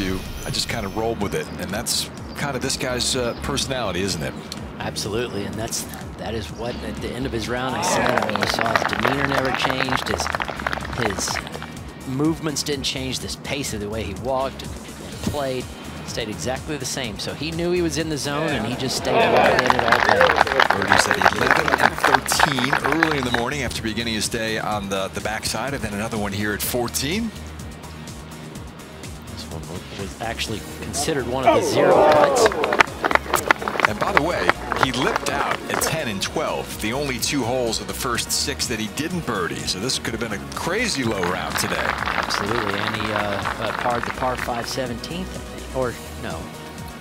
view, I just kind of rolled with it. And that's kind of this guy's uh, personality, isn't it? Absolutely, and that's that is what at the end of his round I said. I mean, you saw his demeanor never changed, his his movements didn't change, this pace of the way he walked and, played stayed exactly the same. So he knew he was in the zone, and he just stayed right in it all day. Birdies at 11 and 13 early in the morning after beginning his day on the, the backside, and then another one here at 14. Was actually considered one of the zero putts. And by the way, he lipped out at 10 and 12, the only two holes of the first six that he didn't birdie. So this could have been a crazy low round today. Absolutely, and he uh, uh, parred the par 5 17th, or no,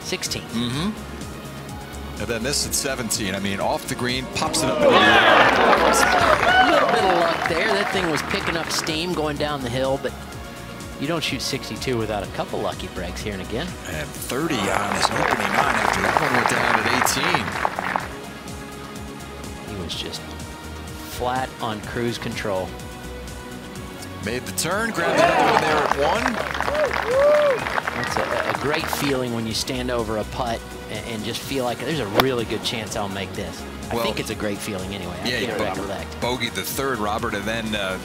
16th. Mm-hmm. And then this at 17. I mean, off the green, pops it up in the air. A little bit of luck there. That thing was picking up steam going down the hill, but you don't shoot 62 without a couple lucky breaks here and again. And 30 on his opening nine after that one went down at 18. He was just flat on cruise control. Made the turn, grabbed another one there at one. That's a, a, great feeling when you stand over a putt and, and, just feel like there's a really good chance I'll make this. I well, think it's a great feeling anyway. I yeah, can't recollect. Bogeyed the third, Robert, and then, uh,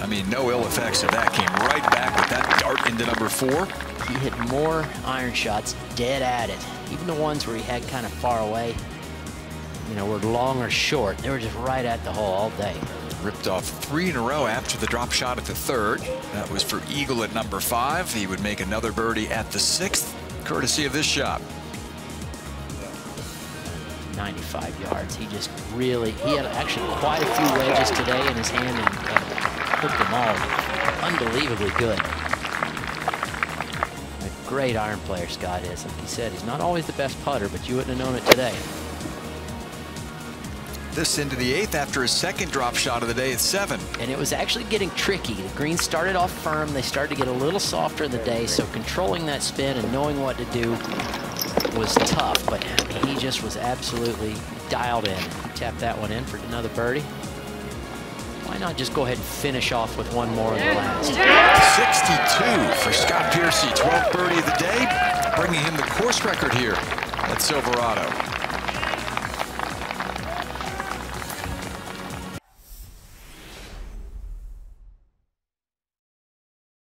I mean, no ill effects of that. Came right back with that dart into number four. He hit more iron shots dead at it. Even the ones where he had kind of far away, you know, were long or short. They were just right at the hole all day ripped off three in a row after the drop shot at the third. That was for Eagle at number five. He would make another birdie at the sixth, courtesy of this shot. 95 yards. He just really, he had actually quite a few wedges today in his hand and, and hooked them all unbelievably good. A great iron player, Scott is. Like he said, he's not always the best putter, but you wouldn't have known it today this into the eighth after his second drop shot of the day at seven. And it was actually getting tricky. The greens started off firm. They started to get a little softer in the day, so controlling that spin and knowing what to do was tough, but he just was absolutely dialed in. He tapped that one in for another birdie. Why not just go ahead and finish off with one more in the last? 62 for Scott Piercy, 12th birdie of the day, bringing him the course record here at Silverado.